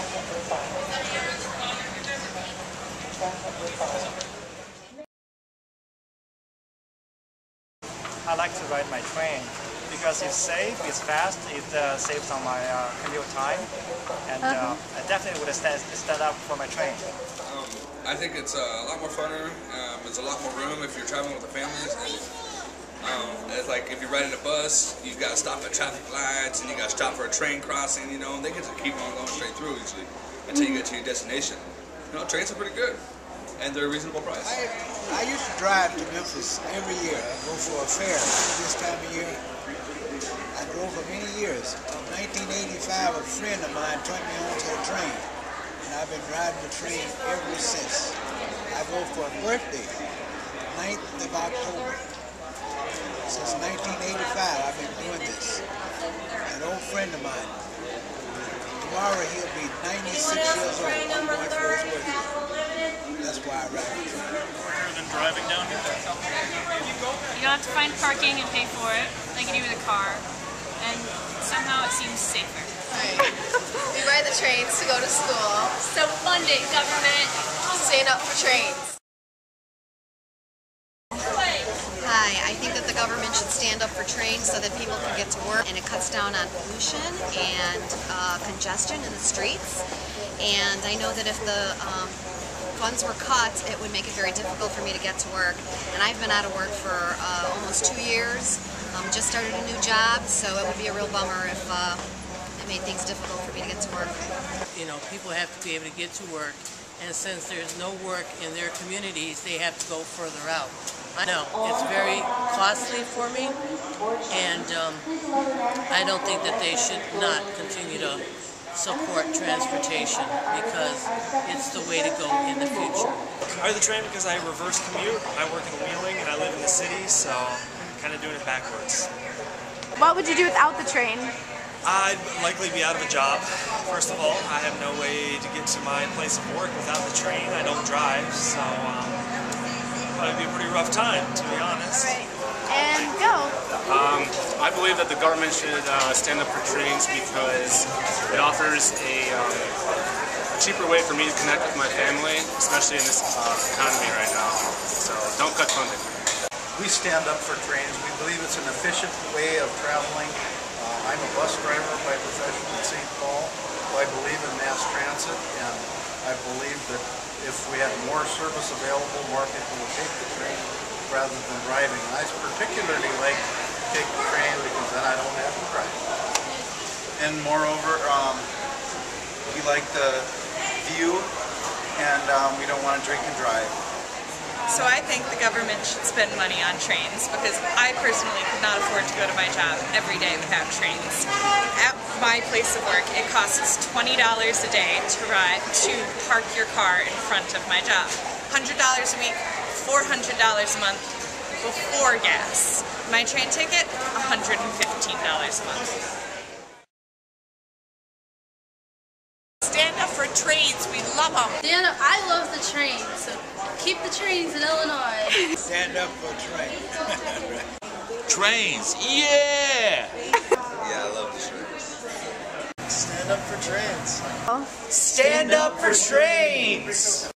I like to ride my train because it's safe, it's fast, it uh, saves on my uh, commute time, and uh, I definitely would stand, stand up for my train. Um, I think it's uh, a lot more funner. Um, there's a lot more room if you're traveling with the families. Um, it's like if you're riding a bus, you got to stop at traffic lights and you got to stop for a train crossing. You know, and they get to keep on going straight through usually until you get to your destination. You know, trains are pretty good, and they're a reasonable price. I, I used to drive to Memphis every year. I go for a fair this time of year. I drove for many years. In 1985, a friend of mine took me onto a train, and I've been riding the train ever since. I go for a birthday, 9th of October. Since 1985, I've been doing this. An old friend of mine. Tomorrow he'll be 96 years old. I'm going for his birthday. That's why I ride the train. than driving down here. You don't have to find parking and pay for it like you do with a car, and somehow it seems safer. Right. we ride the trains to go to school. So fund it, government. Stand up for trains. Hi, I think that the government should stand up for trains so that people can get to work and it cuts down on pollution and uh, congestion in the streets. And I know that if the um, funds were cut, it would make it very difficult for me to get to work. And I've been out of work for uh, almost two years. Um, just started a new job, so it would be a real bummer if uh, it made things difficult for me to get to work. you know, people have to be able to get to work. And since there's no work in their communities, they have to go further out. I know it's very costly for me, and um, I don't think that they should not continue to support transportation because it's the way to go in the future. I ride the train because I reverse commute. I work in Wheeling and I live in the city, so I'm kind of doing it backwards. What would you do without the train? I'd likely be out of a job. First of all, I have no way to get to my place of work without the train. I don't drive, so um, probably be a pretty rough time, to be honest. And go. Um, I believe that the government should uh, stand up for trains because it offers a, um, a cheaper way for me to connect with my family, especially in this uh, economy right now. So don't cut funding. We stand up for trains. We believe it's an efficient way of traveling. Uh, I'm a bus driver by profession in St. Paul, so I believe in mass transit, and I believe that if we had more service available, more people would take the train rather than driving. I particularly like to take the train because then I don't have to drive. And moreover, um, we like the view, and um, we don't want to drink and drive. So I think the government should spend money on trains because I personally could not afford to go to my job every day without trains. At my place of work, it costs $20 a day to ride to park your car in front of my job. $100 a week, $400 a month before gas. My train ticket, $115 a month. Stand up for trains. We love them. Stand up. I love the train, so keep the trains in Illinois. Stand up for trains. Trains, yeah! Yeah, I love the trains. Stand up for trains. Stand up for trains!